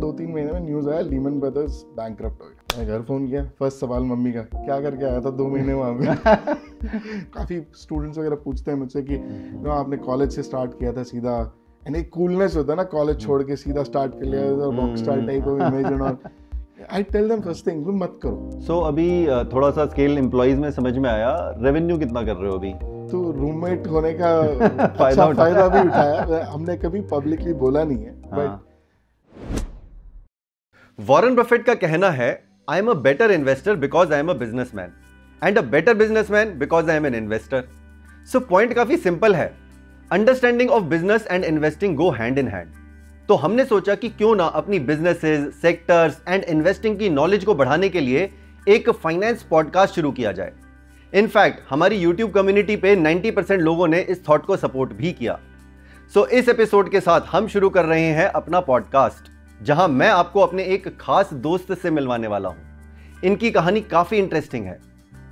दो तीन महीने में न्यूज़ आया लीमन ब्रदर्स बैंक हो गया। मैं घर फ़ोन किया फ़र्स्ट सवाल मम्मी का क्या करके आया था दो महीने वहाँ पे? काफ़ी स्टूडेंट्स वगैरह पूछते हैं मुझसे कि no, आपने कॉलेज से स्टार्ट किया था सीधा एंड एक कूलनेस होता है ना कॉलेज छोड़ के सीधा स्टार्ट कर लिया rock star type of image and all I tell them first thing मत करो. सो अभी थोड़ा सा स्केल एम्प्लॉइज में समझ में आया रेवेन्यू कितना कर रहे हो अभी? तो रूममेट होने का अच्छा फ़ायदा भी उठाया हमने कभी पब्लिकली बोला नहीं है बट हाँ वॉरेन बफेट का कहना है I am a better investor because I am a businessman and a better businessman because I am an investor so point काफ़ी सिंपल है। Understanding of business and investing go hand in hand तो हमने सोचा कि क्यों ना अपनी businesses sectors and investing की नॉलेज को बढ़ाने के लिए एक फाइनेंस पॉडकास्ट शुरू किया जाए। इनफैक्ट हमारी यूट्यूब कम्युनिटी पे 90% लोगों ने इस थॉट को सपोर्ट भी किया। सो so, इस एपिसोड के साथ हम शुरू कर रहे हैं अपना पॉडकास्ट जहाँ मैं आपको अपने एक खास दोस्त से मिलवाने वाला हूँ। इनकी कहानी काफ़ी इंटरेस्टिंग है।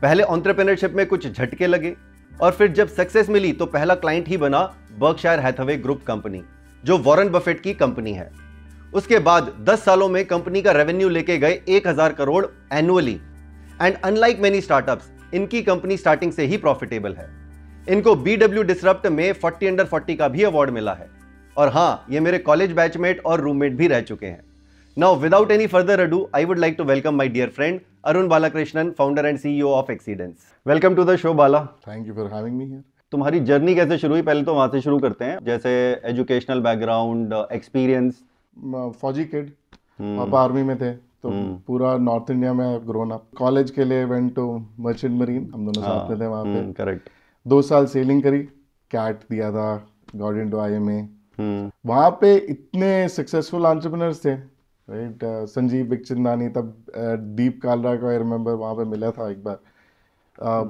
पहले ऑन्टरप्रेन्योरशिप में कुछ झटके लगे और फिर जब सक्सेस मिली तो पहला क्लाइंट ही बना बर्कशायर हैथवे ग्रुप कंपनी जो वॉरेन बफेट की कंपनी है। उसके बाद 10 सालों में कंपनी का रेवेन्यू लेके गए 1000 crore annually and unlike many startups इनकी कंपनी स्टार्टिंग से ही प्रॉफिटेबल है। इनको बी डब्ल्यू डिसरप्ट में 40 अंडर 40 का भी अवार्ड मिला है। और हाँ ये मेरे कॉलेज बैचमेट और रूममेट भी रह चुके हैं। Now without any further ado I would like to welcome my dear friend Arun Balakrishnan founder and CEO of Xceedance welcome to the show Bala thank you for having me here तुम्हारी journey कैसे शुरू हुई? पहले तो वहाँ से शुरू करते हैं। जैसे एजुकेशनल बैकग्राउंड एक्सपीरियंस फौजी किड पापा आर्मी में थे तो पूरा नॉर्थ इंडिया में ग्रोन अप कॉलेज के लिए वेंट टू मर्चेंट मरीन हम दोनों साथ में थे वहाँ पे। करेक्ट दो साल सेलिंग करी। कैट दिया था got in to I M A hmm वहाँ पे इतने सक्सेसफुल एंटरप्रेन्योर्स थे राइट संजीव बिकचंदानी तब दीप कालरा को आई रिमेम्बर वहाँ पे मिला था एक बार।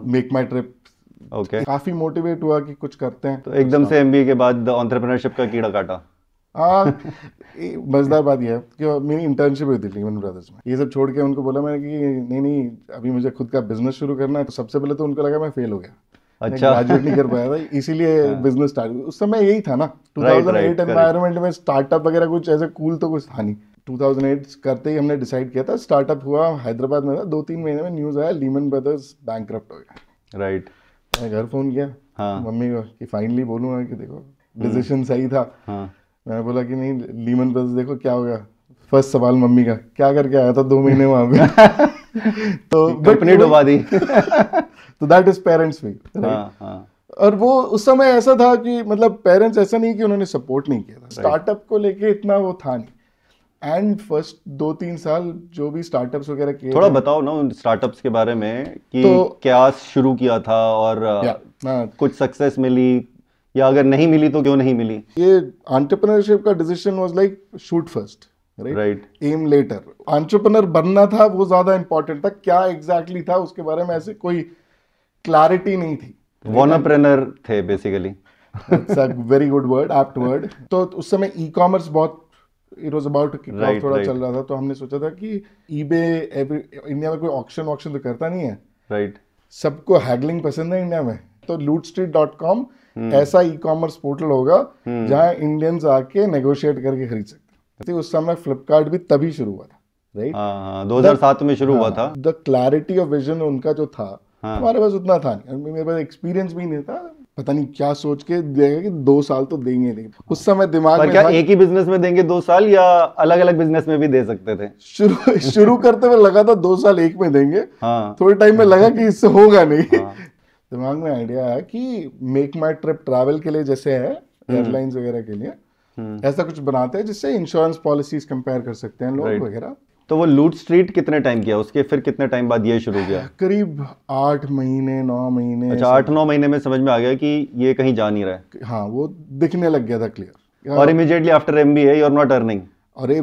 मेक माई ट्रिप ओके काफ़ी मोटिवेट हुआ कि कुछ करते हैं। तो एकदम से एमबीए के बाद एंटरप्रेन्योरशिप का कीड़ा काटा। मज़ेदार बात यह है कि मेरी इंटर्नशिप हुई थी लीमन ब्रदर्स में। ये सब छोड़ के उनको बोला मैंने कि नहीं नहीं अभी मुझे खुद का बिज़नेस शुरू करना है तो सबसे पहले तो उनको लगा मैं फेल हो गया। अच्छा। ग्रेजुएट नहीं कर पाया था इसीलिए बिज़नेस स्टार्ट उस समय यही था ना 2008 एनवायरनमेंट में स्टार्टअप वगैरह कुछ ऐसे कूल तो कुछ था नहीं। 2008 करते ही हमने डिसाइड किया था स्टार्टअप हुआ हैदराबाद में था दो तीन महीने में न्यूज़ आया लीमन ब्रदर्स बैंक हो गया। राइट मैं घर फ़ोन किया हाँ। मम्मी को कि फाइनली बोलूँगा कि देखो डिसीज़न सही था। हाँ। मैंने बोला कि नहीं लीमन ब्रदर्स देखो क्या हो गया फ़र्स्ट सवाल मम्मी का क्या करके आया था दो महीने वहाँ पे? तो कंपनी डुबा दी। तो दैट इज़ पेरेंट्स हाँ हाँ। और वो उस समय ऐसा था कि मतलब पेरेंट्स ऐसा नहीं कि उन्होंने सपोर्ट नहीं किया था। स्टार्टअप को लेके इतना वो था नहीं। एंड फ़र्स्ट दो तीन साल जो भी स्टार्टअप्स वगैरह किए थोड़ा बताओ ना उन स्टार्टअप्स के बारे में कि तो- क्या शुरू किया था और अ, या, हाँ, कुछ सक्सेस मिली या अगर नहीं मिली तो क्यों नहीं मिली? ये एंटरप्रेन्योरशिप का decision was like shoot first right aim later entrepreneur बनना था वो ज़्यादा इंपॉर्टेंट था। क्या एग्जैक्टली exactly था उसके बारे में ऐसे कोई क्लैरिटी नहीं थी। वॉनरप्रेनर थे basically very good word apt word तो उस समय ई कॉमर्स बहुत इट वाज अबाउट Right, थोड़ा right. चल रहा था। तो हमने सोचा था कि ईबे इंडिया में कोई ऑक्शन ऑक्शन तो करता नहीं है। राइट सबको हैगलिंग पसंद है इंडिया में। तो लूट स्ट्रीट डॉट कॉम ऐसा ई कॉमर्स पोर्टल होगा जहाँ इंडियंस आके नेगोशिएट करके खरीद सकते हैं तो उस समय फ्लिपकार्ट भी तभी शुरू हुआ था राइट दो हज़ार सात में शुरू हुआ था। द क्लैरिटी ऑफ़ विजन उनका जो था हाँ। हमारे पास उतना था नहीं। मेरे पास एक्सपीरियंस भी नहीं था। पता नहीं क्या सोच के देगा कि दो साल तो देंगे नहीं। उस समय दिमाग में क्या था एक ही बिज़नेस में देंगे दो साल या अलग अलग बिज़नेस में भी दे सकते थे? शुरू शुरू करते हुए लगा था दो साल एक में देंगे। हाँ। थोड़े टाइम में लगा कि इससे होगा नहीं। हाँ। दिमाग में आइडिया आया कि मेक माई ट्रिप ट्रैवल के लिए जैसे है एयरलाइंस वगैरह के लिए। हम्म। ऐसा कुछ बनाते हैं जिससे इंश्योरेंस पॉलिसीज़ कंपेयर कर सकते हैं लोग वगैरह। तो वो लूट स्ट्रीट कितने टाइम किया? उसके फिर कितने टाइम बाद ये शुरू किया करीब आठ महीने नौ महीने अच्छा आठ नौ महीने में समझ में आ गया कि ये कहीं जा नहीं रहा है। हाँ वो दिखने लग गया था क्लियर और immediately after M B you are not earning ये,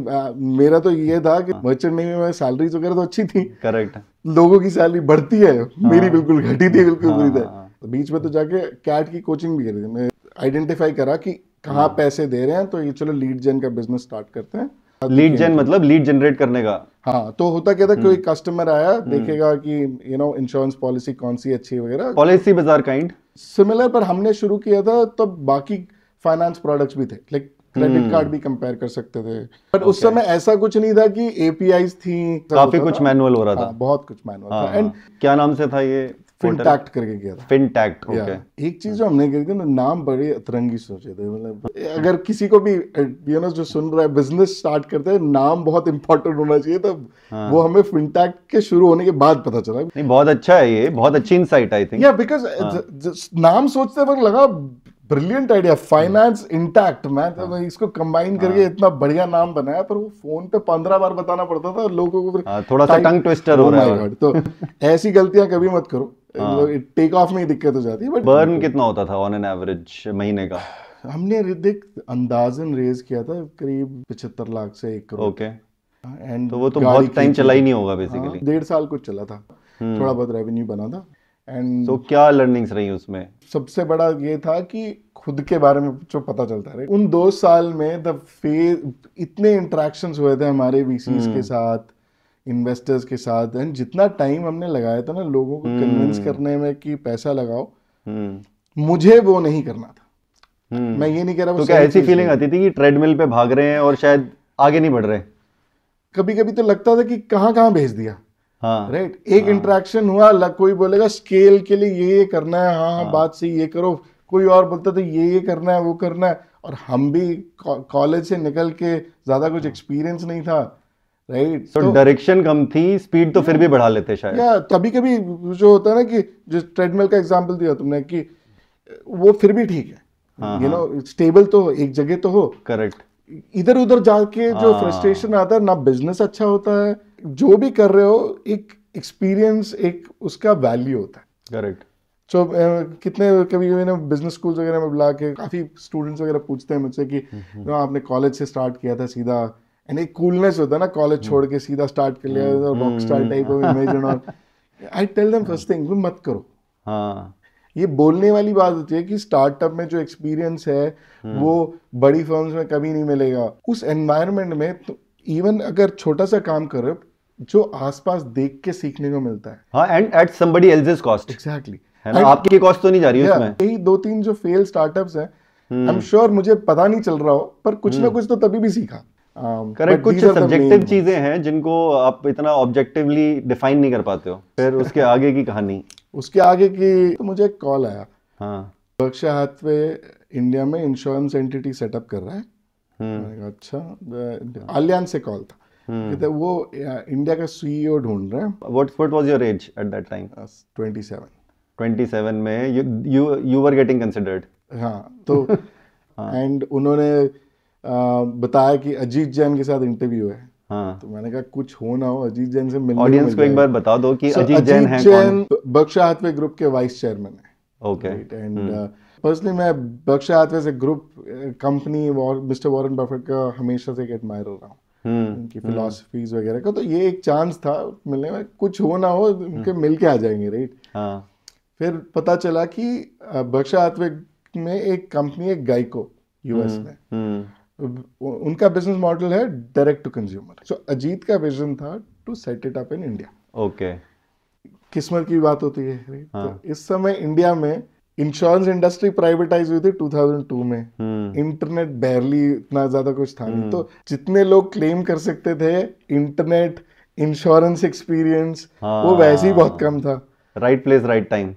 मेरा तो ये था कि मर्चेंट नेवी में सैलरीज वगैरह तो अच्छी थी। करेक्ट लोगों की सैलरी बढ़ती है। मेरी बिल्कुल घटी थी बिल्कुल हाँ, बुरी हाँ, तरह हाँ। तो बीच में तो जाके कैट की कोचिंग भी करी थी। मैं आइडेंटिफाई करा कि कहाँ पैसे दे रहे हैं तो ये चलो लीड जेन का बिज़नेस स्टार्ट करते हैं। लीड जेन मतलब लीड जनरेट करने का। हाँ तो होता क्या था हम्म। कोई कस्टमर आया देखेगा कि यू नो इंश्योरेंस पॉलिसी कौन सी अच्छी वगैरह। पॉलिसी बाज़ार काइंड सिमिलर पर हमने शुरू किया था तब बाकी फाइनेंस प्रोडक्ट्स भी थे लाइक क्रेडिट कार्ड भी कंपेयर कर सकते थे। पर उस समय ऐसा कुछ नहीं था कि एपीआईज थी काफ़ी कुछ मैनुअल हो रहा था। हाँ, बहुत कुछ मैनुअल हाँ, था। एंड हाँ। क्या नाम से था ये? फिनटैक्ट करके किया था। फिनटैक्ट ओके एक चीज़ जो हमने करी थी ना नाम बड़े अतरंगी सोचे थे मतलब अगर किसी को भी यू नो जो सुन रहा है बिज़नेस स्टार्ट करते हैं नाम बहुत इंपॉर्टेंट होना चाहिए तब हाँ। वो हमें फिनटैक्ट के शुरू होने के बाद पता चला। नहीं बहुत अच्छा है ये बहुत अच्छी इंसाइट आई थिंक या बिकॉज़ नाम सोचते वक्त लगा ब्रिलियंट आइडिया फाइनेंस इंटैक्ट मैं तो मैं इसको कंबाइन करके इतना बढ़िया नाम बनाया पर वो फ़ोन पे पंद्रह बार बताना पड़ता था लोगों को हाँ, थोड़ा सा tongue twister हो Oh रहा है। तो ऐसी गलतियाँ कभी मत करो। टेक ऑफ़ में ही दिक्कत हो जाती है बट बर्न कितना होता था ऑन एन एवरेज महीने का? हमने देख अंदाजन रेज किया था करीब पचहत्तर लाख से एक करोड़। ओके एंड तो वो तो बहुत टाइम चला ही नहीं होगा बेसिकली डेढ़ साल कुछ चला था। हम्म। थोड़ा बहुत रेवेन्यू बना था एंड तो क्या लर्निंग्स रही उसमें? सबसे बड़ा ये था कि खुद के बारे में जो पता चलता रहे। उन दो साल में द फ़ेज़ इतने इंटरेक्शंस हुए थे हमारे वीसीज हम्म। के साथ इन्वेस्टर्स के साथ एंड जितना टाइम हमने लगाया था ना लोगों को कन्विंस करने में कि पैसा लगाओ हम्म। मुझे वो नहीं करना था। हम्म। मैं ये नहीं कह रहा तो क्या ऐसी फीलिंग है। आती थी कि ट्रेडमिल पे भाग रहे हैं और शायद आगे नहीं बढ़ रहे? कभी कभी तो लगता था कि कहाँ कहाँ भेज दिया। हाँ। राइट एक इंटरेक्शन हुआ लग कोई बोलेगा स्केल के लिए ये ये करना है हाँ हाँ। बात सही ये करो। कोई और बोलता था ये ये करना है वो करना है। और हम भी कॉलेज से निकल के ज़्यादा कुछ एक्सपीरियंस नहीं था। राइट तो डायरेक्शन कम थी स्पीड तो फिर भी बढ़ा लेते शायद। या कभी कभी जो होता है ना कि जो ट्रेडमिल का एग्जांपल दिया तुमने कि वो फिर भी ठीक है। हाँ, यू नो स्टेबल तो एक जगह तो हो। करेक्ट इधर उधर जाके जो हाँ। फ्रस्ट्रेशन आता है ना बिज़नेस अच्छा होता है जो भी कर रहे हो एक एक्सपीरियंस एक उसका वैल्यू होता है। करेक्ट सो कितने कभी कभी ना बिज़नेस स्कूल्स वगैरह में बुला के काफ़ी स्टूडेंट्स वगैरह पूछते हैं मुझसे कि हम्म, आपने कॉलेज से स्टार्ट किया था सीधा एंड एक कूलनेस होता है ना कॉलेज हम्म। छोड़ के सीधा स्टार्ट कर लिया rock star type of image and all I tell them first thing मत करो. हाँ। ये बोलने वाली बात होती है कि स्टार्टअप में जो एक्सपीरियंस है हम्म। वो बड़ी फर्म्स में कभी नहीं मिलेगा। उस एनवायरनमेंट में तो इवन अगर छोटा सा काम करो जो आसपास देख के सीखने को मिलता है। हाँ and at somebody else's cost exactly है ना? आपकी कॉस्ट तो नहीं जा रही है उसमें। यही दो तीन जो फेल स्टार्टअप्स हैं। आई एम श्योर मुझे पता नहीं चल रहा हो पर कुछ ना कुछ तो तभी भी सीखा। करेक्ट कुछ are the सब्जेक्टिव चीज़ें हैं जिनको आप इतना ऑब्जेक्टिवली डिफाइन नहीं कर पाते हो। फिर उसके आगे की कहानी। उसके आगे की तो मुझे एक कॉल आया। हाँ। बर्कशायर हाथवे इंडिया में इंश्योरेंस एंटिटी सेटअप कर रहा है। हम्म। अच्छा अलियांस से कॉल था। हम्म। कहते वो इंडिया का सीईओ ढूंढ रहे हैं। What what was your age at that time twenty seven 27 में you you you were getting considered हाँ तो एंड उन्होंने अ, बताया कि अजीत जैन के साथ इंटरव्यू है। हाँ। तो मैंने कहा कुछ हो ना हो अजीत जैन से मिलने ऑडियंस को एक बार बता दो कि अजीत जैन है कौन? बर्कशायर हाथवे ग्रुप के वाइस चेयरमैन है। ओके एंड पर्सनली uh, मैं बर्कशायर हाथवे से group company mister Warren Buffett का हमेशा से एक एडमायर रहा हूँ। हम्म उनकी फिलोसफीज वगैरह का। तो ये एक चांस था मिलने में कुछ हो ना हो उनके मिल के आ जाएँगे राइट हाँ। फिर पता चला कि बर्कशायर हाथवे में एक कंपनी है गाइको यूएस में। उनका बिज़नेस मॉडल है direct to consumer so Ajit का विजन था to set it up in India okay किस्मत की बात होती है हाँ। तो इस समय इंडिया में इंश्योरेंस इंडस्ट्री प्राइवेटाइज हुई थी 2002 में. हम्म. इंटरनेट बैरली इतना ज़्यादा कुछ था नहीं. तो जितने लोग क्लेम कर सकते थे इंटरनेट इंश्योरेंस एक्सपीरियंस वो वैसे ही बहुत कम था. Right place right time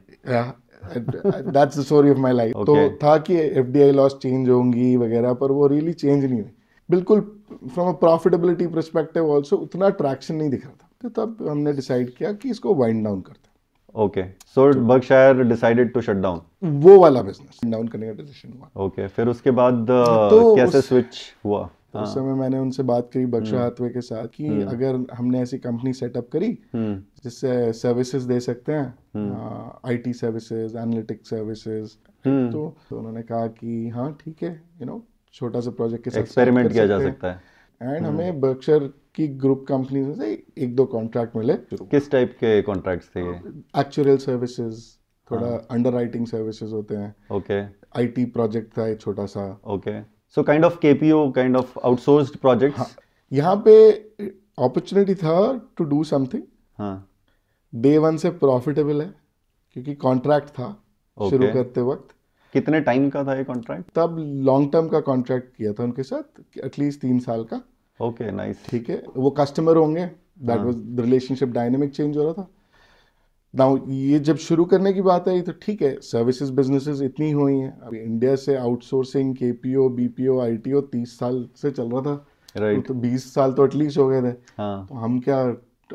that's the story of my life तो था कि एफडीआई लॉस चेंज होंगी वगैरह पर वो रियली really चेंज नहीं हुई। बिल्कुल from a profitability perspective also उतना ट्रैक्शन नहीं दिख रहा था। तो तब हमने डिसाइड किया कि इसको वाइंड डाउन करते okay so Berkshire decided to shut down वो वाला बिज़नेस डाउन करने का डिसीज़न हुआ। ओके फिर उसके बाद uh, तो कैसे उस- स्विच हुआ? तो उस समय मैंने उनसे बात करी बख्शा हाथवे के साथ कि अगर हमने ऐसी कंपनी सेटअप करी हम्म। जिससे सर्विसेज़ दे सकते हैं IT services analytic services hmm. तो, तो उन्होंने कहा कि हाँ ठीक है यू नो छोटा सा प्रोजेक्ट के साथ एक्सपेरिमेंट किया जा सकता है। एंड हमें बर्कशर की ग्रुप कंपनी से एक दो कॉन्ट्रैक्ट मिले किस टाइप के कॉन्ट्रैक्ट्स थे एक्चुअल सर्विसेज़ थोड़ा अंडर राइटिंग सर्विसेज़ होते हैं। ओके आईटी प्रोजेक्ट था एक छोटा सा। Okay so kind of KPO kind of outsourced projects यहाँ पे अपॉर्चुनिटी था टू डू समथिंग हाँ। डे वन से प्रॉफिटेबल है क्योंकि कॉन्ट्रैक्ट था okay. शुरू करते वक्त। कितने टाइम का था ये कॉन्ट्रैक्ट तब लॉन्ग टर्म का कॉन्ट्रैक्ट किया था उनके साथ एटलीस्ट तीन साल का। ओके नाइस ठीक है? वो कस्टमर होंगे। That was the relationship dynamic change हो रहा था। नाउ ये जब शुरू करने की बात आई तो ठीक है सर्विसेज़ बिजनेसेस इतनी हुई हैं। अभी इंडिया से आउटसोर्सिंग केपीओ बीपीओ आईटीओ तीस साल से चल रहा था। राइट तो बीस साल तो एटलीस्ट हो गए थे। हाँ। तो हम क्या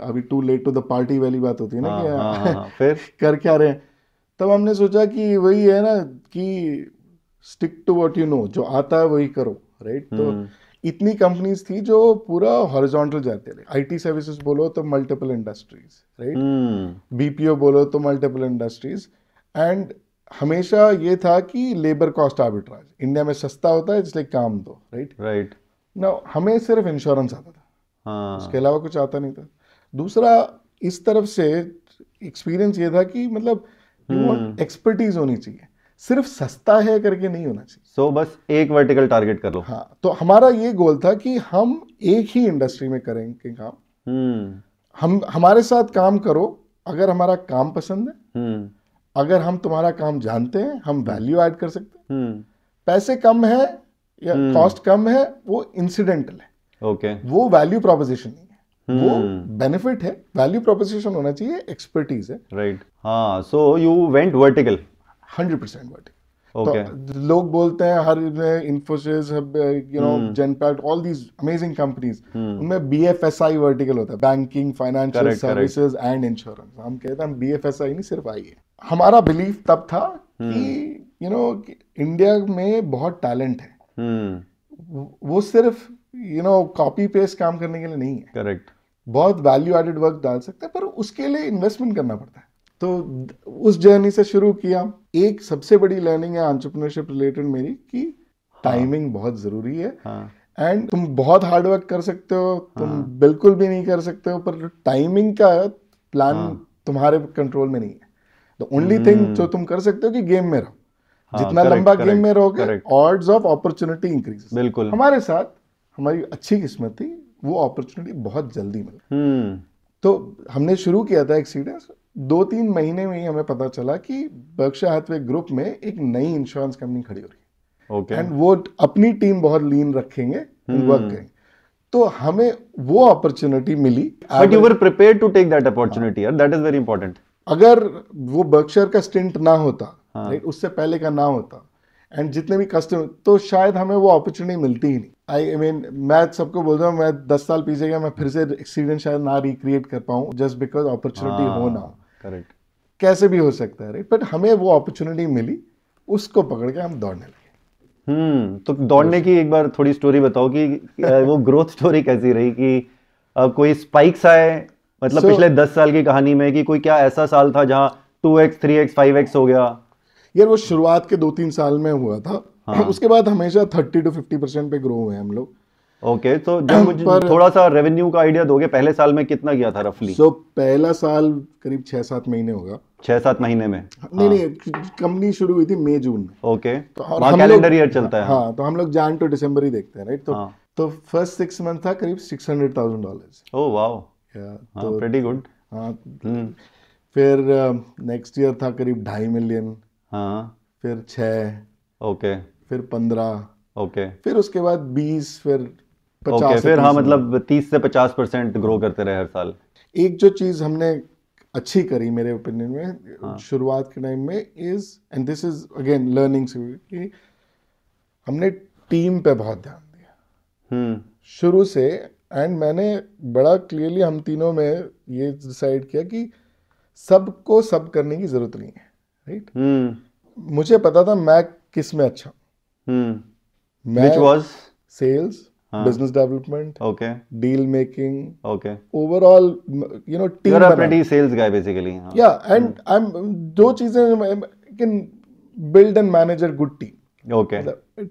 अभी too late to the party वाली बात होती है ना हाँ, कि हाँ, हाँ, फिर? कर क्या रहे हैं? तब हमने सोचा कि वही है ना कि stick to what you know जो आता है वही करो राइट तो हम्म, इतनी कंपनीज़ थी जो पूरा हॉरिजॉन्टल जाते थे आईटी सर्विसेज़ बोलो तो multiple industries right hmm, BPO बोलो तो मल्टीपल इंडस्ट्रीज़ एंड हमेशा ये था कि लेबर कॉस्ट आर्बिट्राज इंडिया में सस्ता होता है इसलिए काम दो राइट राइट ना हमें सिर्फ़ इंश्योरेंस आता था। हाँ। उसके अलावा कुछ आता नहीं था। दूसरा इस तरफ़ से एक्सपीरियंस ये था कि मतलब हम्म। एक्सपर्टीज होनी चाहिए। सिर्फ़ सस्ता है करके नहीं होना चाहिए। सो so, बस एक वर्टिकल टारगेट कर लो। हाँ तो हमारा ये गोल था कि हम एक ही इंडस्ट्री में करेंगे काम। हम्म। हम हमारे साथ काम करो अगर हमारा काम पसंद है। हम्म। अगर हम तुम्हारा काम जानते हैं हम वैल्यू ऐड कर सकते हैं। हम्म। पैसे कम है या। कॉस्ट कम है वो इंसिडेंटल है। ओके वो वैल्यू प्रोपोजिशन नहीं है। वो हम्म। बेनिफिट है वैल्यू प्रोपोजिशन होना चाहिए एक्सपर्टीज है। राइट हाँ so you went vertical hundred percent vertical तो लोग बोलते हैं हर Infosys you know. Genpact all these amazing companies उनमें B F S I vertical होता है banking financial. Services and insurance हम कहते हैं हम बी एफ़ एस आई नहीं सिर्फ़ आई है हमारा बिलीफ तब था कि यू नो इंडिया में बहुत टैलेंट है। वो- वो सिर्फ़ यू नो कॉपी पेस्ट काम करने के लिए नहीं है। करेक्ट बहुत वैल्यू एडेड वर्क डाल सकते हैं पर उसके लिए इन्वेस्टमेंट करना पड़ता है। तो उस जर्नी से शुरू किया। एक सबसे बड़ी लर्निंग है एंटरप्रेन्योरशिप रिलेटेड मेरी कि टाइमिंग बहुत ज़रूरी है। हाँ। एंड तुम बहुत हार्ड वर्क कर सकते हो तुम हाँ। बिल्कुल भी नहीं कर सकते हो पर टाइमिंग का प्लान हाँ। तुम्हारे कंट्रोल में नहीं है। द ओनली थिंग जो तुम कर सकते हो कि गेम में रहो। हाँ, जितना correct, लंबा गेम में रहोगे. ऑड्स ऑफ़ अपॉर्चुनिटी इंक्रीज बिल्कुल। हमारे साथ हमारी अच्छी किस्मत थी वो अपॉर्चुनिटी बहुत जल्दी मिली। हम्म। तो हमने शुरू किया था एक्सीडेंस दो तीन महीने में ही हमें पता चला कि बर्कशायर हैथवे ग्रुप में एक नई इंश्योरेंस कंपनी खड़ी हो रही है। ओके एंड वो अपनी टीम बहुत लीन रखेंगे। वर्क करेंगे। तो हमें वो opportunity milli. But you were prepared to take that opportunity that is very important अगर वो बर्कशायर का स्टिंट ना होता हाँ। राइट उससे पहले का ना होता एंड जितने भी कस्टमर तो शायद हमें वो अपॉर्चुनिटी मिलती ही नहीं। आई आई मीन मैं सबको बोलता हूँ मैं दस साल पीछे गया मैं फिर से एक्सीडेंट शायद ना रिक्रिएट कर पाऊँ जस्ट बिकॉज़ अपॉर्चुनिटी हाँ। हो। ना करेक्ट कैसे भी हो सकता है राइट बट हमें वो अपॉर्चुनिटी मिली उसको पकड़ के हम दौड़ने लगे। हम्म तो दौड़ने की एक बार थोड़ी स्टोरी बताओ कि वो ग्रोथ स्टोरी कैसी रही कि कोई स्पाइक्स आए मतलब So- पिछले दस साल की कहानी में कि कोई क्या ऐसा साल था जहाँ two X three X five X हो गया? यार वो शुरुआत के दो तीन साल में हुआ था। हाँ। उसके बाद हमेशा थर्टी टू फिफ्टी परसेंट पे ग्रो हुए हम लोग। ओके तो जब मुझे पर- थोड़ा सा रेवेन्यू का आइडिया दोगे पहले साल में कितना गया था रफली सो पहला साल करीब छह सात महीने होगा। छह सात महीने में? नहीं नहीं कंपनी शुरू हुई थी मई जून में। ओके तो हम कैलेंडर ईयर चलता है। हाँ तो हम लोग जान टू दिसंबर ही देखते हैं राइट तो हाँ। तो फ़र्स्ट सिक्स मंथ था करीब six hundred thousand dollar oh wow हाँ हाँ प्रेटी गुड हाँ। फिर नेक्स्ट ईयर था करीब ढाई मिलियन हाँ। फिर छः ओके फिर पंद्रह। ओके फिर उसके बाद बीस फिर ओके से फिर हाँ मतलब तीस से पचास परसेंट ग्रो करते रहे हर साल। एक जो चीज़ हमने अच्छी करी मेरे ओपिनियन में हाँ। शुरुआत के टाइम में is and this is again learning से कि हमने टीम पे बहुत ध्यान दिया। हम्म। शुरू से एंड मैंने बड़ा क्लियरली हम तीनों में ये डिसाइड किया कि सबको सब करने की ज़रूरत नहीं है राइट हम्म। मुझे पता था मैं किसमें अच्छा हूँ। हम्म। मैं which sales business development okay. Deal making okay. Overall you know team you're a pretty sales guy basically हाँ। या एंड आई एम दो चीज़ें can build and manage a good team okay.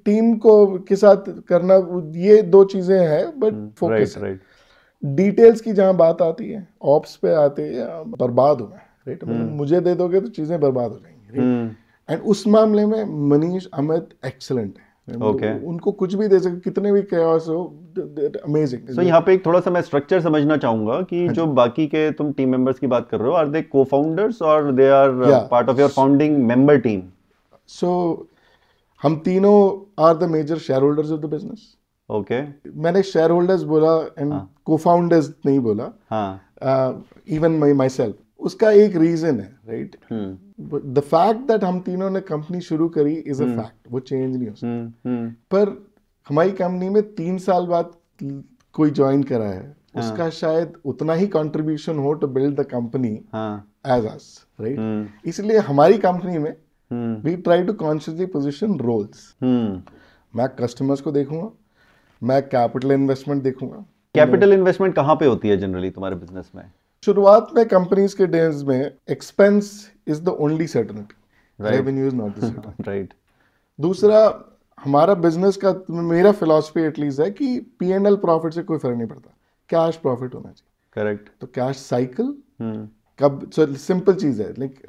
Team को के साथ करना ये दो चीज़ें हैं बट फोकस right डिटेल्स की जहाँ बात आती है ऑप्स पे आते है बर्बाद हूँ मैं राइट मतलब मुझे दे दोगे तो चीज़ें बर्बाद हो जाएँगी एंड उस मामले में मनीष अमित एक्सलेंट है। Okay. उनको कुछ भी दे सकते कितने भी chaos हो अमेजिंग सो यहाँ पे एक थोड़ा सा मैं स्ट्रक्चर समझना चाहूँगा कि हाँ जो बाकी के तुम टीम मेंबर्स की बात कर रहे हो आर दे को फाउंडर्स और they are part of your founding member team so हम तीनों are the major shareholders of the business okay मैंने शेयर होल्डर्स बोला एंड। को फाउंडर्स नहीं बोला. हाँ. इवन माई माई सेल्फ उसका एक रीजन है right hmm the fact that हम तीनों ने कंपनी शुरू करी इज़ अ फैक्ट वो चेंज नहीं हो सकता। हम्म हम्म पर हमारी कंपनी में तीन साल बाद कोई ज्वाइन करा है हाँ। उसका शायद उतना ही कंट्रीब्यूशन हो to build the company as us right इसलिए हमारी कंपनी में we try to consciously position roles मैं कस्टमर्स को देखूँगा मैं कैपिटल इन्वेस्टमेंट देखूँगा। कैपिटल इन्वेस्टमेंट कहाँ पे होती है जनरली तुम्हारे बिज़नेस में? शुरुआत में कंपनीज़ के डेज़ में expense is the only certainty revenue is not the right दूसरा हमारा बिज़नेस का मेरा फिलॉसफी एटलीस्ट है कि पी एंड एल प्रॉफिट से कोई फ़र्क नहीं पड़ता। कैश प्रॉफिट होना चाहिए। करेक्ट तो कैश साइकिल हम्म। कब सिंपल चीज़ है। लाइक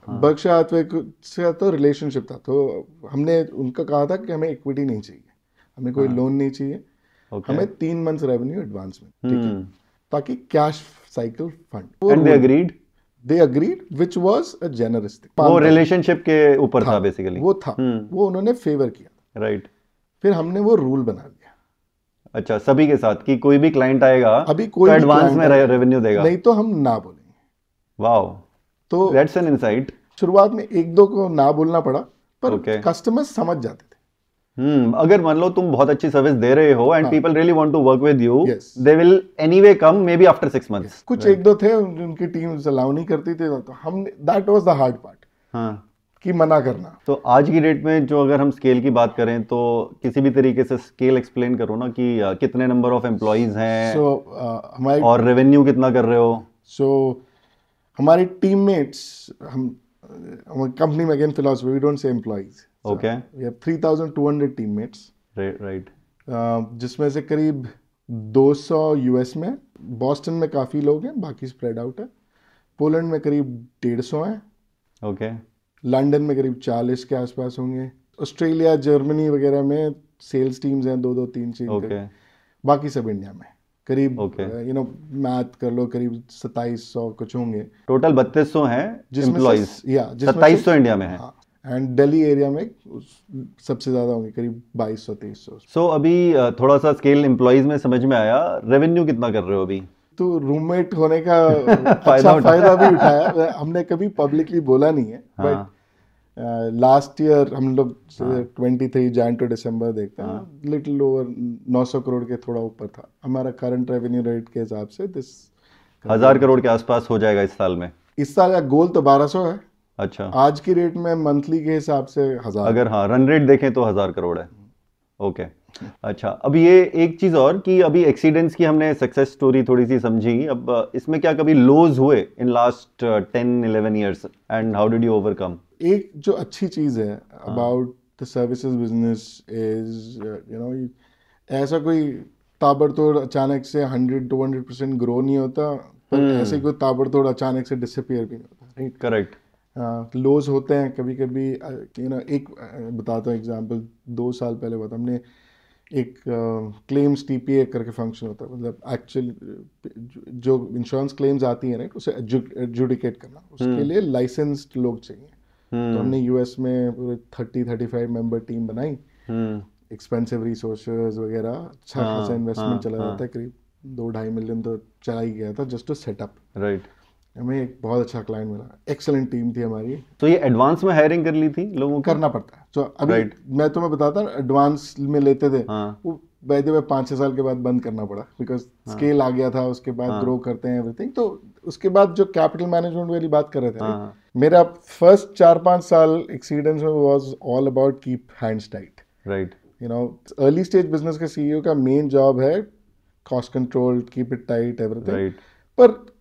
हाथवे से तो रिलेशनशिप था। तो हमने उनका कहा था कि हमें इक्विटी नहीं चाहिए। हमें कोई लोन नहीं चाहिए। ओके हमें तीन मंथ्स रेवेन्यू एडवांस में ठीक है? हम्म। ताकि cash cycle fund and they agreed they agreed which was a generous वो रिलेशनशिप के ऊपर था। बेसिकली वो था। हम्म। वो उन्होंने फेवर किया। राइट फिर हमने वो रूल बना दिया। अच्छा सभी के साथ कि कोई भी क्लाइंट आएगा अभी कोई तो एडवांस में रेवेन्यू देगा। नहीं तो हम ना बोलेंगे। वाओ तो दैट्स एन इनसाइट शुरुआत में एक दो को ना बोलना पड़ा पर Okay. कस्टमर समझ जाते थे। हम्म अगर मान लो तुम बहुत अच्छी सर्विस दे रहे हो and people really want to work with you. They will anyway come may be after six months कुछ एक दो थे उनकी टीम अलाउ नहीं करती थी तो हम that was the hard part हाँ। कि मना करना। तो आज की डेट में जो अगर हम स्केल की बात करें तो किसी भी तरीके से स्केल एक्सप्लेन करो ना कि uh, कितने नंबर ऑफ़ एम्प्लॉयज़ हैं सो हमारी और रेवेन्यू कितना कर रहे हो। सो हमारी टीममेट्स हम कंपनी में again philosophy we don't say employees okay we have 3200 teammates right Uh, जिसमें से करीब 200 यूएस में बॉस्टन में काफ़ी लोग हैं बाकी स्प्रेड आउट है। पोलैंड में करीब 150 हैं। ओके लंदन में करीब 40 के आसपास होंगे। ऑस्ट्रेलिया जर्मनी वगैरह में सेल्स टीम्स हैं दो दो तीन चीज़ ओके बाकी सब इंडिया में। करीब यू नो मैथ कर लो करीब सताइस सौ कुछ होंगे। टोटल बत्तीस सौ है जिसमें या सत्ताईस सौ इंडिया में है। हाँ। एंड दिल्ली एरिया में सबसे ज़्यादा होंगे करीब 2200 2300 सो। अभी थोड़ा सा स्केल एम्प्लॉयज़ में समझ में आया रेवेन्यू कितना कर रहे हो अभी? तो रूममेट होने का अच्छा फ़ायदा भी उठाया। हमने कभी पब्लिकली बोला नहीं है हाँ। बट लास्ट ईयर हम लोग twenty three Jan to December देखते हाँ। हैं। लिटिल ओवर 900 करोड़ के थोड़ा ऊपर था। हमारा करंट रेवेन्यू रेट के हिसाब से दिस हज़ार करोड़ के आसपास हो जाएगा इस साल में। इस साल का गोल तो बारह सौ है। अच्छा। आज की रेट में मंथली के हिसाब से हज़ार। अगर हाँ रन रेट देखें तो हज़ार करोड़ है। ओके अच्छा अब ये एक चीज़ और कि अभी एक्सीडेंट्स की हमने सक्सेस स्टोरी थोड़ी सी समझी। अब इसमें क्या कभी लोज हुए in last ten eleven years and how did you overcome एक जो अच्छी चीज़ है। About the services business is you know ऐसा कोई ताबड़तोड़ अचानक से hundred to hundred percent grow नहीं होता पर हम्म। ऐसे कोई ताबड़तोड़ अचानक से डिसअपियर भी नहीं होता राइट करेक्ट लोज होते हैं कभी कभी यू नो एक बताता हूँ एग्जांपल दो साल पहले बात हमने एक क्लेम्स टीपीए करके फ़ंक्शन होता है मतलब एक्चुअल जो इंश्योरेंस क्लेम्स आती हैं राइट उसे एजुडिकेट करना उसके लिए लाइसेंस्ड लोग चाहिए। तो हमने यूएस में पूरे thirty thirty five member team बनाई। हम्म। एक्सपेंसिव रिसोर्सेज वगैरह अच्छा हाँ, खासा इन्वेस्टमेंट हाँ, चला हाँ। जाता है। करीब दो ढाई मिलियन तो चला ही गया था जस्ट टू सेटअप राइट हमें एक बहुत अच्छा क्लाइंट मिला। एक्सेलेंट टीम थी हमारी। तो ये एडवांस में हायरिंग कर ली थी लोगों को? करना पड़ता है। तो अभी Right. मैं तुम्हें बताता एडवांस में लेते थे। हाँ। वो पाँच छः साल के बाद बंद करना पड़ा बिकॉज़ हाँ. स्केल आ गया था उसके बाद हाँ। ग्रो करते हैं एवरीथिंग तो उसके बाद जो कैपिटल मैनेजमेंट वाली बात कर रहे थे हाँ। मेरा फ़र्स्ट चार पाँच साल एक्सीडेंस में was all about keep hands tight right you know early stage business के सीईओ का मेन जॉब है cost control keep it tight everything पर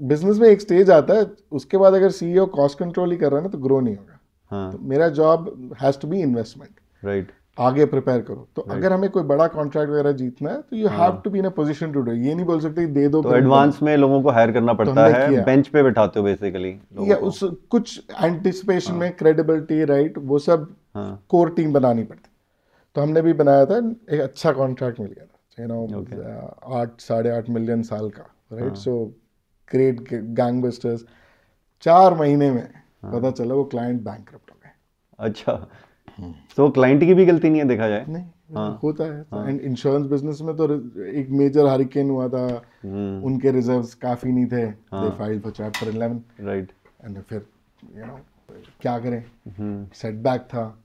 बिज़नेस में एक स्टेज आता है उसके बाद अगर सीईओ कॉस्ट कंट्रोल ही कर रहा है ना तो ग्रो नहीं होगा। हाँ। तो मेरा job has to be investment right आगे प्रिपेयर करो। तो right. अगर हमें कोई बड़ा कॉन्ट्रैक्ट वगैरह जीतना है तो you have to be in a position to do ये नहीं बोल सकते दे दो तो एडवांस में लोगों को हायर करना पड़ता हमने है बेंच पे बैठाते हो बेसिकली या उस कुछ एंटिसिपेशन में क्रेडिबिलिटी राइट वो सब हाँ। कोर टीम बनानी पड़ती। तो हमने भी बनाया था एक अच्छा कॉन्ट्रैक्ट मिल गया था यू नो आठ साढ़े आठ मिलियन साल का राइट सो ग्रेट गैंगबस्टर्स चार महीने में हाँ। पता चला वो क्लाइंट बैंक हो गए। अच्छा। तो क्लाइंट की भी गलती नहीं है देखा जाए? नहीं हाँ। होता है। एंड इंश्योरेंस बिज़नेस में तो एक मेजर हरिकेन हुआ था। हम्म। उनके रिजर्व्स काफ़ी नहीं थे। They file for chapter 11 right and फिर यू नो क्या करें? हम्म। सेटबैक था।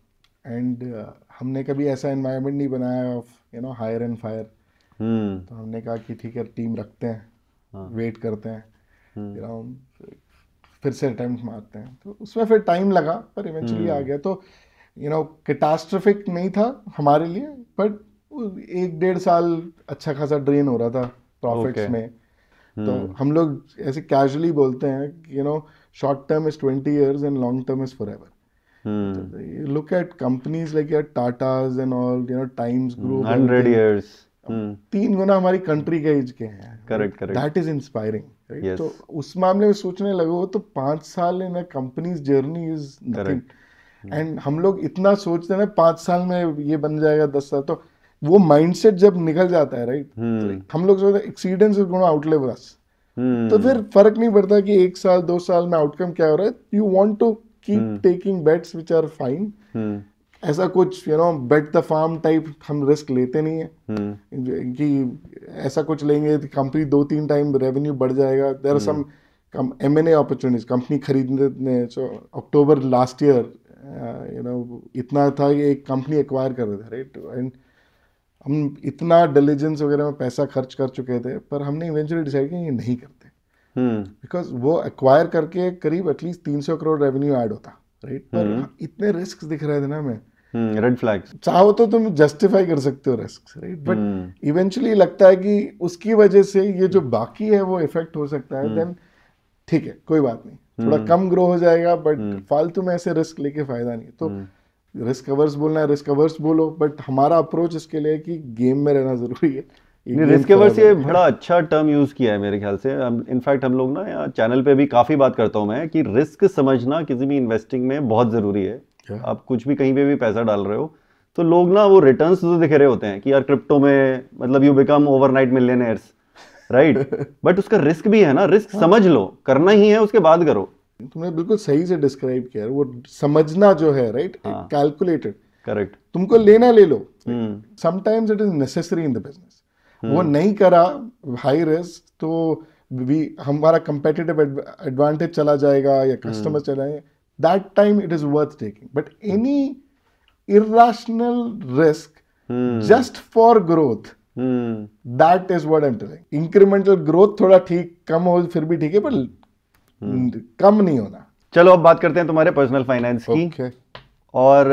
एंड हमने कभी ऐसा एनवायरनमेंट नहीं बनाया of you know hire and fire hmm. तो हमने कहा कि ठीक है टीम रखते हैं हाँ। वेट करते हैं हम्म। फिर से अटेम्प्ट मारते हैं। तो उसमें फिर टाइम लगा पर इवेंचुअली हम्म। आ गया। तो यू नो कैटास्ट्रफिक नहीं था हमारे लिए बट एक डेढ़ साल अच्छा खासा ड्रेन हो रहा था प्रॉफिट्स Okay. में। तो हम्म। हम लोग ऐसे कैजुअली बोलते हैं you know short term is twenty years and long term is forever you look at companies like your Tatas and all, you know, hundred hmm. तीन गुना हमारी कंट्री के एज के हैं। Correct, correct. That is inspiring तो उस मामले में सोचने लगो तो पाँच साल in companies journey is nothing and हम लोग इतना सोचते हैं ना पाँच साल में ये बन जाएगा दस साल तो वो माइंडसेट जब निकल जाता है राइट हम्म। हम लोग सोचते हैं accidents is gonna outlive us hmm. तो फिर फ़र्क नहीं पड़ता कि एक साल दो साल में आउटकम क्या हो रहा है। You want to keep hmm. Taking bets which are fine hmm. ऐसा कुछ you know bet the farm type हम रिस्क लेते नहीं है। हम्म। कि ऐसा कुछ लेंगे तो कंपनी दो तीन टाइम रेवेन्यू बढ़ जाएगा। There are some M N A opportunities company खरीदने so October last year you know इतना था कि एक कंपनी एक्वायर कर रहे थे राइट एंड हम इतना डिलीजेंस वगैरह में पैसा खर्च कर चुके थे पर हमने इवेंचुअली डिसाइड किया ये नहीं करते। हम्म। बिकॉज़ वो एक्वायर करके करीब एटलीस्ट तीन सौ करोड़ रेवेन्यू ऐड होता। राइट? पर इतने रिस्क दिख रहे थे ना हम्म रेड फ्लैग्स चाहो तो तुम जस्टिफाई कर सकते हो risk right but hmm. Eventually लगता है कि उसकी वजह से ये जो बाकी है वो इफ़ेक्ट हो सकता है देन ठीक है कोई बात नहीं। थोड़ा कम ग्रो हो जाएगा बट फालतू में ऐसे रिस्क लेके फ़ायदा नहीं तो रिस्क अवर्स बोलना है रिस्क अवर्स बोलो बट हमारा अप्रोच इसके लिए है कि गेम में रहना ज़रूरी है। रिस्क एवर्स ये बड़ा अच्छा टर्म यूज़ किया है मेरे ख्याल से। इनफैक्ट हम लोग ना यहाँ चैनल पे भी काफ़ी बात करता हूँ मैं कि रिस्क समझना किसी भी इन्वेस्टिंग में बहुत ज़रूरी है। Yeah. आप कुछ भी कहीं पे भी पैसा डाल रहे हो तो लोग ना वो रिटर्न तो दिख रहे होते हैं कि यार क्रिप्टो में मतलब you become overnight millionaires right but उसका रिस्क भी है ना। रिस्क हाँ। समझ लो करना ही है उसके बाद करो। तुमने बिल्कुल सही से डिस्क्राइब किया वो समझना जो है राइट। कैलकुलेटेड करेक्ट तुमको लेना ले लो। Sometimes it is necessary in the business वो नहीं करा हाई रिस्क तो वी हमारा competitive एडवांटेज चला जाएगा या कस्टमर चला जाएगा। That time it is worth taking but any irrational risk hmm. just for growth hmm. that is what i'm telling. Incremental growth थोड़ा ठीक कम हो फिर भी ठीक है पर कम नहीं होना। चलो अब बात करते हैं तुम्हारे पर्सनल फाइनेंस की। Okay. और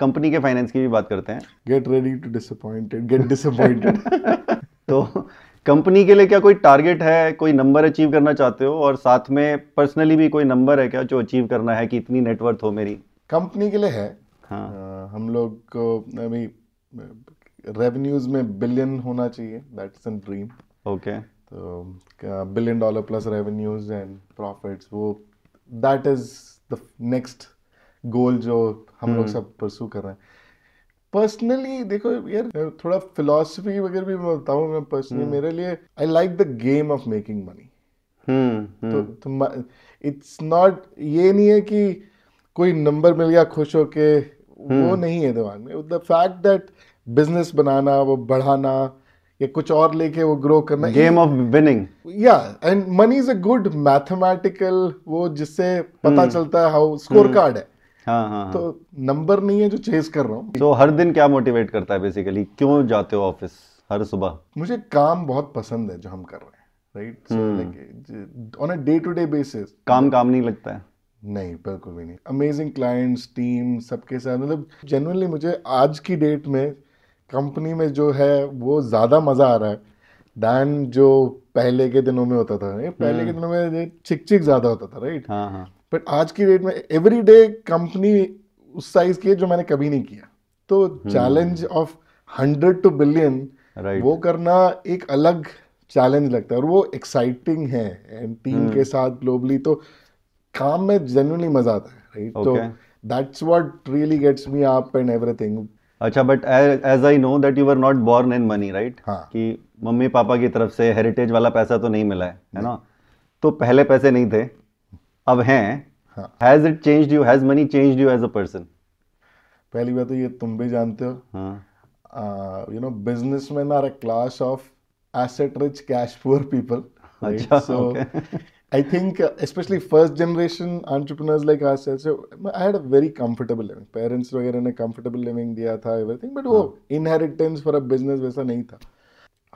कंपनी के फाइनेंस की भी बात करते हैं। Get ready to disappointed get disappointed. तो कंपनी के लिए क्या कोई टारगेट है कोई नंबर अचीव करना चाहते हो? और साथ में पर्सनली भी कोई नंबर है क्या जो अचीव करना है कि इतनी नेटवर्थ हो मेरी? कंपनी के लिए है। हाँ। अ, हम लोग को अभी रेवेन्यूज में बिलियन होना चाहिए। दैट्स एन ड्रीम ओके तो billion dollar plus revenues and profits वो that is the next goal जो हम लोग सब परसू कर रहे हैं। पर्सनली देखो यार थोड़ा फिलोसफी वगैरह भी मैं बताऊँ मैं पर्सनली मेरे लिए I like the game of making money hmm तो इट्स नॉट ये नहीं है कि कोई नंबर मिल गया खुश होके वो नहीं है दिमाग में। द फैक्ट दैट बिज़नेस बनाना वो बढ़ाना या कुछ और लेके वो ग्रो करना गेम ऑफ़ विनिंग या and money is a good mathematical वो जिससे पता चलता है हाउ स्कोर कार्ड है। हाँ हाँ हाँ। तो नंबर नहीं है जो चेज कर रहा हूँ। तो हर दिन क्या मोटिवेट करता है बेसिकली क्यों जाते हो ऑफ़िस हर सुबह? मुझे काम बहुत पसंद है जो हम कर रहे हैं right on a day to day basis काम काम नहीं लगता है? नहीं बिल्कुल भी नहीं। अमेजिंग क्लाइंट्स टीम सबके साथ मतलब जेनुअनली मुझे आज की डेट में कंपनी में जो है वो ज़्यादा मज़ा आ रहा है दैन जो पहले के दिनों में होता था। पहले के दिनों में चिक चिक ज़्यादा होता था राइट हाँ हाँ। बट आज की डेट में एवरी डे कंपनी उस साइज़ की है जो मैंने कभी नहीं किया। तो challenge of hundred to billion वो करना एक अलग चैलेंज लगता है और वो एक्साइटिंग है। एंड टीम के साथ ग्लोबली तो काम में जेन्युइनली मज़ा आता है राइट तो that's what really gets me up and everything अच्छा but as I know that you are not born in money right. कि मम्मी पापा की तरफ़ से हेरिटेज वाला पैसा तो नहीं मिला है है ना? तो पहले पैसे नहीं थे। अब हैं। Has it change you has money change you as a person पहली बात तो ये तुम भी जानते हो। You know business man are a class of asset rich cash poor people I think specially first generation entrepreneurs like आज से I had a very comfortable living parents वगैरह ने कंफर्टेबल लिविंग दिया था एवरीथिंग बट वो inheritance for a business वैसा नहीं था।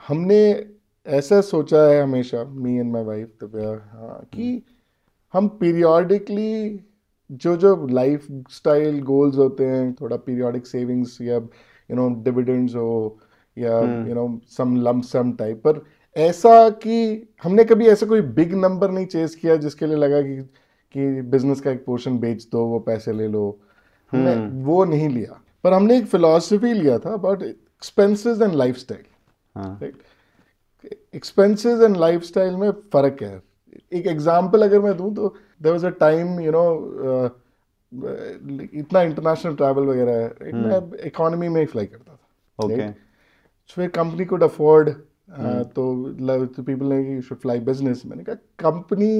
हमने ऐसा सोचा है हमेशा मी एंड माई वाइफ तो uh, कि. हम पीरियोडिकली जो जो लाइफ स्टाइल गोल्स होते हैं थोड़ा पीरियोडिक सेविंग्स या यू नो डिविडेंड्स हो या you know some lump sum type पर ऐसा कि हमने कभी ऐसा कोई बिग नंबर नहीं चेस किया जिसके लिए लगा कि कि बिज़नेस का एक पोर्शन बेच दो वो पैसे ले लो। हमने वो नहीं लिया। पर हमने एक फिलॉसफी लिया था about expenses and life style expenses and lifestyle में फ़र्क है। एक एग्जांपल अगर मैं दूँ तो there was a time you know इतना इंटरनेशनल ट्रैवल वगैरह है right? मैं इकोनॉमी में ही फ्लाई करता था ओके? फिर कंपनी कुड अफोर्ड तो पीपल ने यू शुड फ्लाई बिज़नेस मैंने कहा company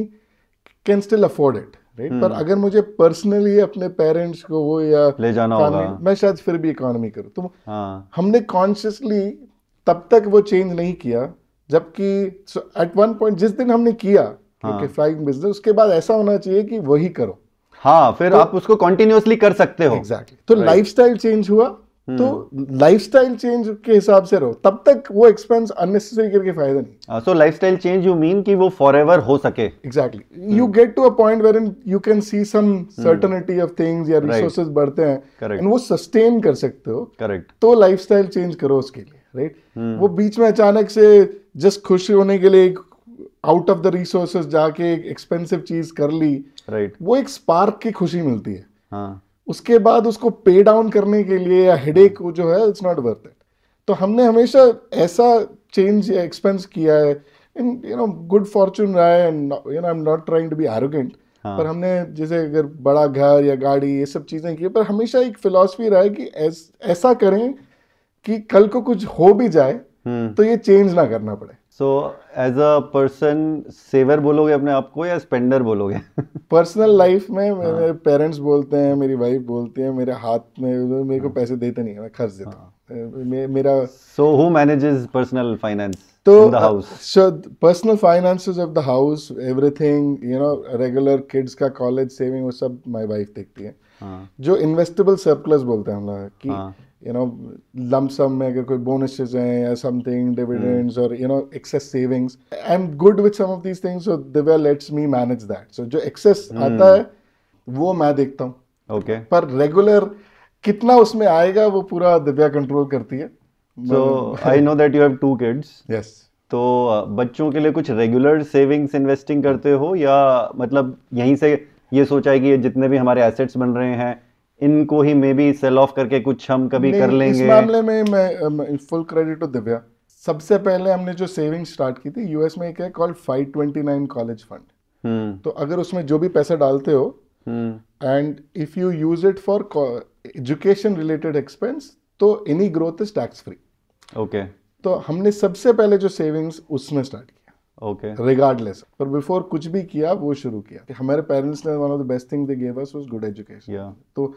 can still afford it right पर अगर मुझे पर्सनली अपने पेरेंट्स को वो या ले जाना होगा। मैं शायद फिर भी इकोनॉमी करूँ। तो हाँ। हमने कॉन्शियसली तब तक वो चेंज नहीं किया जबकि एट वन पॉइंट जिस दिन हमने किया हाँ। कि फ्लाइंग बिज़नेस उसके बाद ऐसा होना चाहिए कि वही करो। हाँ फिर तो, आप उसको कंटिन्यूअसली कर सकते हो। एग्जैक्टली तो लाइफस्टाइल चेंज हुआ तो लाइफस्टाइल चेंज के हिसाब से रहो। तब तक वो एक्सपेंस अननेसेसरी करके फ़ायदा नहीं। So lifestyle change you mean कि वो फॉरएवर हो सके। Exactly you get to a point wherein you can see some certainty of things या रिसोर्सेज बढ़ते हैं. एंड वो सस्टेन कर सकते हो। करेक्ट तो लाइफस्टाइल चेंज करो उसके लिए राइट right? वो बीच में अचानक से जस्ट खुश होने के लिए आउट ऑफ़ द रिसोर्सेज जाके एक एक्सपेंसिव चीज़ कर ली राइट right. वो एक स्पार्क की खुशी मिलती है। हाँ। उसके बाद उसको पे डाउन करने के लिए या हेडेक जो है इट्स नॉट वर्थ इट तो हमने हमेशा ऐसा चेंज या एक्सपेंस किया है। इन यू नो गुड फॉर्चून रहा है and you know I am not trying to be arrogant हाँ। पर हमने जैसे अगर बड़ा घर या गाड़ी ये सब चीज़ें की पर हमेशा एक फिलॉसफी रहा है कि ऐस, ऐसा करें कि कल को कुछ हो भी जाए हम्म। तो ये चेंज ना करना पड़े। So as a person saver बोलोगे अपने आप को या स्पेंडर बोलोगे पर्सनल लाइफ में हाँ। मेरे पेरेंट्स बोलते हैं मेरी वाइफ बोलती है मेरे हाथ में मेरे हाँ। को पैसे देते नहीं है मैं खर्च देता हूँ मेरा so who manages personal finance तो the house personal finances of the house everything you know regular kids का कॉलेज सेविंग वो सब माय वाइफ देखती है हाँ जो इन्वेस्टेबल सरप्लस बोलते हैं हम लोग कि हाँ। यू नो लम सम में अगर कोई बोनसेस हैं या समथिंग डिविडेंड्स और you know excess savings I am good with some of these things so Divya lets me manage that so जो एक्सेस आता है वो मैं देखता हूँ। ओके पर रेगुलर कितना उसमें आएगा वो पूरा दिव्या कंट्रोल करती है। So I know that you have two kids yes तो बच्चों के लिए कुछ रेगुलर सेविंग्स इन्वेस्टिंग करते हो या मतलब यहीं से ये सोचा है कि ये जितने भी हमारे एसेट्स बन रहे हैं इनको ही मे बी सेल ऑफ़ करके कुछ हम कभी कर नहीं, इस मामले में मैं मैं फुल क्रेडिट टू दिव्या। सबसे पहले हमने जो सेविंग स्टार्ट की थी यूएस में एक है कॉल्ड 529 कॉलेज फंड तो अगर उसमें जो भी पैसा डालते हो and if you use it for education related expense तो any growth is tax free okay तो हमने सबसे पहले जो सेविंग्स उसमें स्टार्ट किया ओके रिगार्डलेस पर बिफोर कुछ भी किया वो शुरू किया। कि हमारे पेरेंट्स ने one of the best thing they gave us was good education या तो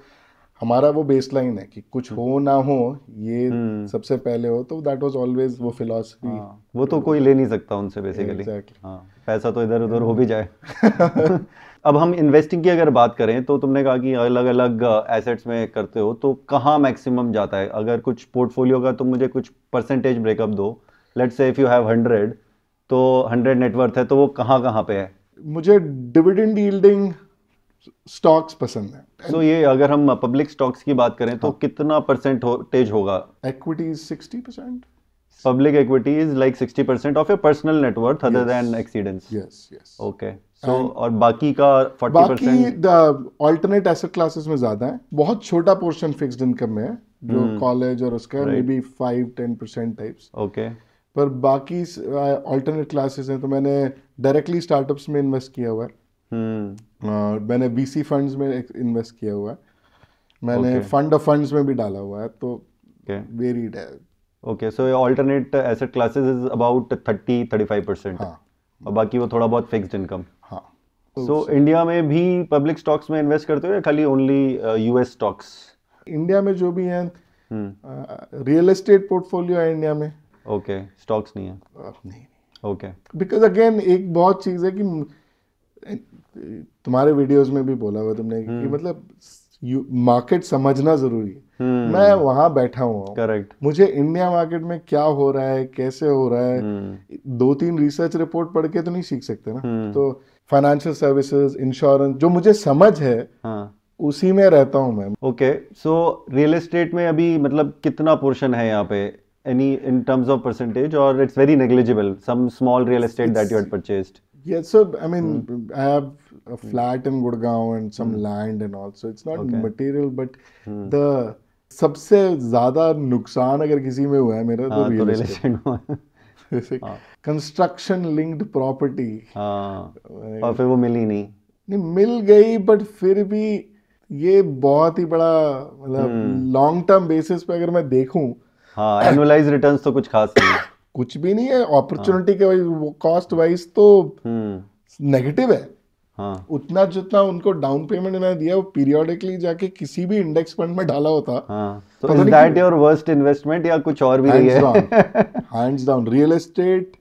हमारा वो बेसलाइन है कि कुछ हो ना हो ये हम्म। सबसे पहले हो तो दैट वाज ऑलवेज वो फिलॉसफी हाँ, वो तो कोई ले नहीं सकता उनसे बेसिकली Exactly. हाँ पैसा तो इधर उधर हो भी जाए। अब हम इन्वेस्टिंग की अगर बात करें तो तुमने कहा कि अलग अलग एसेट्स में करते हो तो कहाँ मैक्सिमम जाता है? अगर कुछ पोर्टफोलियो का तुम मुझे कुछ परसेंटेज ब्रेकअप दो let's say if you have hundred तो हंड्रेड नेटवर्थ है तो वो कहाँ कहाँ पे है? मुझे डिविडेंड यील्डिंग स्टॉक्स पसंद है। सो ये अगर हम पब्लिक स्टॉक्स की बात करें तो हाँ. कितना परसेंटेज होगा? Equities 60 percent public equity is like 60% percent of your personal net worth other than accidence yes yes okay so और बाकी का 40% बाकी द ऑल्टरनेट एसेट क्लासेस में ज़्यादा है। बहुत छोटा पोर्शन फिक्स्ड इनकम में है जो कॉलेज और उसका maybe five ten percent types okay पर बाकी ऑल्टरनेट क्लासेस हैं तो मैंने डायरेक्टली स्टार्टअप्स में इन्वेस्ट किया हुआ है। और मैंने वीसी फंड्स में इन्वेस्ट किया हुआ है। मैंने फंड ऑफ़ फंड्स में भी डाला हुआ है तो वेरीड है। Okay so alternate asset classes is about 30 35 percent हाँ। और बाकी वो थोड़ा बहुत फिक्स्ड इनकम हाँ। सो इंडिया में भी पब्लिक स्टॉक्स में इन्वेस्ट करते हो या खाली ओनली यूएस स्टॉक्स इंडिया में जो भी है रियल एस्टेट पोर्टफोलियो है इंडिया में। ओके स्टॉक्स नहीं है। नहीं ओके बिकॉज़ अगेन एक बहुत चीज़ है कि तुम्हारे वीडियोस में भी बोला हुआ तुमने कि मतलब मार्केट समझना ज़रूरी है। हम्म। मैं वहाँ बैठा हुआ हूँ। करेक्ट मुझे इंडिया मार्केट में क्या हो रहा है कैसे हो रहा है हम्म। दो तीन रिसर्च रिपोर्ट पढ़ के तो नहीं सीख सकते ना। हम्म। तो फाइनेंशियल सर्विसेज़ इंश्योरेंस जो मुझे समझ है हाँ। उसी में रहता हूँ मैं। ओके सो रियल एस्टेट में अभी मतलब कितना पोर्शन है यहाँ पे? Any in terms of percentage और it's very negligible some small real estate that you had purchased Yeah, so I mean, I have a flat in Gurgaon and some land and all, it's not Okay. material, but the सबसे ज़्यादा नुकसान अगर किसी में हुआ है मेरा तो हाँ तो real real estate estate construction linked property हाँ। और फिर वो मिली नहीं। नहीं मिल गई बट फिर भी ये बहुत ही बड़ा मतलब लॉन्ग टर्म बेसिस पे अगर मैं देखूँ हाँ एनुअलाइज रिटर्न्स तो कुछ खास नहीं है। कुछ भी नहीं है अपॉर्चुनिटी के कॉस्ट वाइज तो हम्म। नेगेटिव है। हाँ। उतना जितना उनको डाउन पेमेंट मैंने दिया वो पीरियोडिकली जाके किसी भी इंडेक्स फंड में डाला होता। हाँ। तो पता is that your worst investment या कुछ और भी हैंड्स है? Down hands down real estate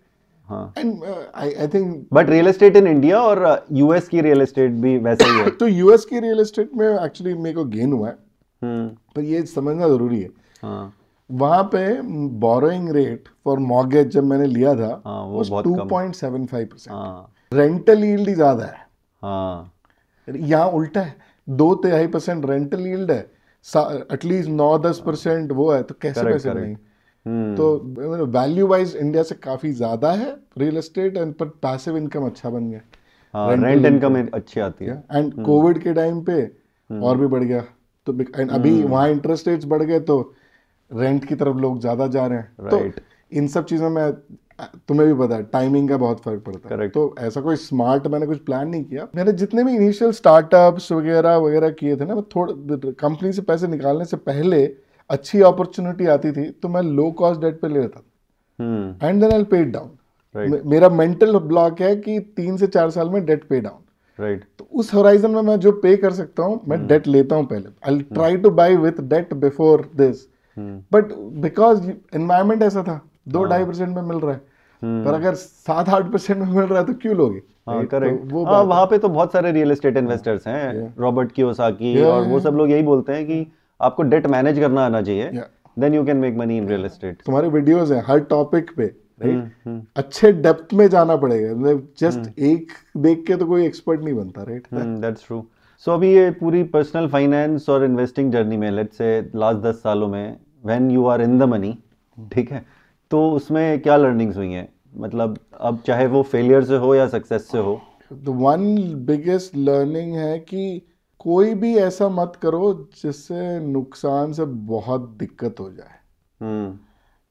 हाँ। And I I think but real estate in India और यूएस की रियल एस्टेट भी वैसा ही है। तो यूएस की रियल एस्टेट में एक्चुअली मेरे को गेन हुआ है। हम्म। पर ये समझना ज़रूरी है। हाँ। वहाँ पे बोरोइंग रेट फॉर मॉर्गेज जब मैंने लिया था हाँ, वो बहुत कम। है। 2.75 परसेंट हाँ। रेंटल यील्ड ही ज़्यादा है। हाँ। यहाँ उल्टा है। दो तिहाई परसेंट रेंटल यील्ड है। एटलीस्ट नौ दस परसेंट वो है तो कैसे Correct, पैसे correct. नहीं हम्म। तो वैल्यू वाइज इंडिया से काफ़ी ज़्यादा है रियल एस्टेट एंड पर पैसिव इनकम अच्छा बन गया। हाँ रेंट इनकम अच्छी आती है। एंड कोविड के टाइम पे और भी बढ़ गया। तो and अभी वहाँ इंटरेस्ट रेट्स बढ़ गए तो रेंट की तरफ़ लोग ज़्यादा जा रहे हैं। Right. तो इन सब चीज़ों में तुम्हें भी पता है टाइमिंग का बहुत फ़र्क पड़ता है। Correct. तो ऐसा कोई स्मार्ट मैंने कुछ प्लान नहीं किया। मैंने जितने भी इनिशियल स्टार्टअप्स वगैरह वगैरह किए थे ना मैं थोड़ा कंपनी से पैसे निकालने से पहले अच्छी अपॉर्चुनिटी आती थी तो मैं लो कॉस्ट डेट पे ले लेता था। एंड देन आई पे डाउन मेरा मेंटल ब्लॉक है कि तीन से चार साल में डेट पे डाउन राइट तो उस होराइजन में मैं जो पे कर सकता हूँ मैं डेट लेता हूँ पहले। I try to buy with debt before this but because environment ऐसा था दो ढाई परसेंट में मिल रहा है। हम्म। पर अगर सात आठ परसेंट में मिल रहा है तो क्यों लोगे? हाँ करेक्ट तो वो हाँ वहाँ पे तो बहुत सारे रियल एस्टेट इन्वेस्टर्स हैं रॉबर्ट कियोसाकी और वो सब लोग यही बोलते हैं कि आपको डेट मैनेज करना आना चाहिए then you can make money in real estate तुम्हारे वीडियोस हैं हर टॉपिक पे हम्म, राइट अच्छे डेप्थ में जाना पड़ेगा। मतलब जस्ट एक देख के तो कोई एक्सपर्ट नहीं बनता राइट दैट्स ट्रू सो अभी ये पूरी पर्सनल फाइनेंस और इन्वेस्टिंग जर्नी में लेट्स से लास्ट दस सालों में when you are in the money ठीक है? तो उसमें क्या लर्निंग्स हुई हैं? मतलब अब चाहे वो फेलियर से हो या सक्सेस से हो। द वन बिगेस्ट लर्निंग है कि कोई भी ऐसा मत करो जिससे नुकसान से बहुत दिक्कत हो जाए। हम्म।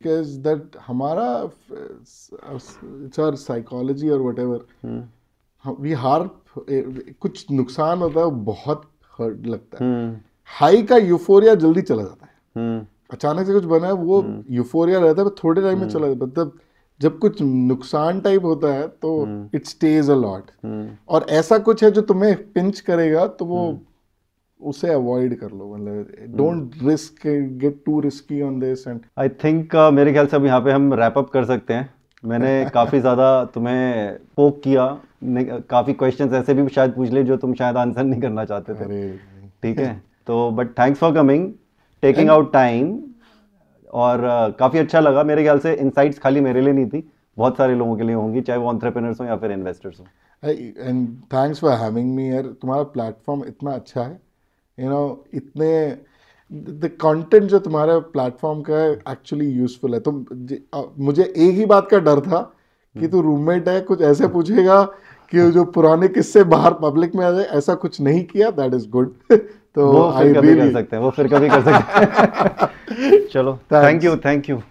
बिकॉज़ दैट हमारा इट्स आवर साइकोलॉजी और वट एवर वी हार कुछ नुकसान होता है वो बहुत हर्ट लगता है। हम्म। हाई का यूफोरिया जल्दी चला जाता है। हम्म। अचानक से कुछ बना है वो यूफोरिया रहता है थोड़े टाइम में चला जाता मतलब जब कुछ नुकसान टाइप होता है तो it stays a lot hmm. और ऐसा कुछ है जो तुम्हें पिंच करेगा तो वो उसे अवॉइड कर लो। मतलब don't risk get too risky on this and I think मेरे ख्याल से अब यहाँ पे हम रैप अप कर सकते हैं। मैंने काफ़ी ज़्यादा तुम्हें पोक किया काफ़ी क्वेश्चंस ऐसे भी शायद पूछ लिए जो तुम शायद आंसर नहीं करना चाहते थे। ठीक है? तो but thanks for coming taking out time और uh, काफ़ी अच्छा लगा। मेरे ख्याल से इनसाइट्स खाली मेरे लिए नहीं थी। बहुत सारे लोगों के लिए होंगी चाहे वो ऑन्टरप्रेनर्स हो या फिर इन्वेस्टर्स हो। And thanks for having me यार तुम्हारा प्लेटफॉर्म इतना अच्छा है। यू नो इतने द कंटेंट जो तुम्हारे प्लेटफॉर्म का है एक्चुअली यूजफुल है। तुम मुझे एक ही बात का डर था कि तू रूममेट है कुछ ऐसे पूछेगा कि जो पुराने किस्से बाहर पब्लिक में आ जाए ऐसा कुछ नहीं किया दैट इज़ गुड तो वो फिर कभी कर सकते हैं वो फिर कभी कर सकते हैं। चलो थैंक यू थैंक यू